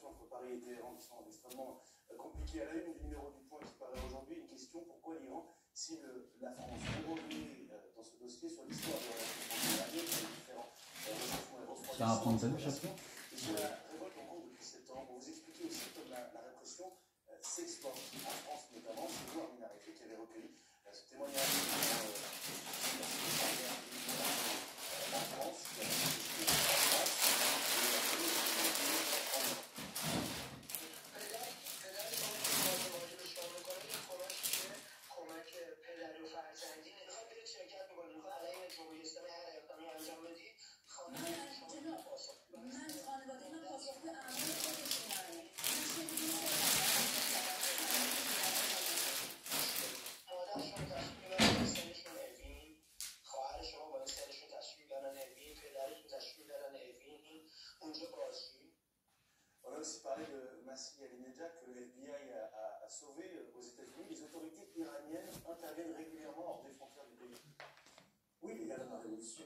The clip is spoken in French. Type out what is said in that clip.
entre Paris et Téhéran qui sont extrêmement euh, compliquées à la une du numéro du point qui paraît aujourd'hui. Une question pourquoi l'Iran cible la France? Vous revenez euh, dans ce dossier sur l'histoire de la relations entre les différents réchauffements et refroidissements. Et sur la révolte en cours depuis septembre, vous expliquez aussi comme la, la répression euh, s'exporte en France notamment, c'est voir une arrêtée qui avait recueilli On a aussi parlé de Massi Alinejad que le FBI a, a- a sauvé euh, aux États-Unis. Les autorités iraniennes interviennent régulièrement hors des frontières du pays. Oui, les gars de la révolution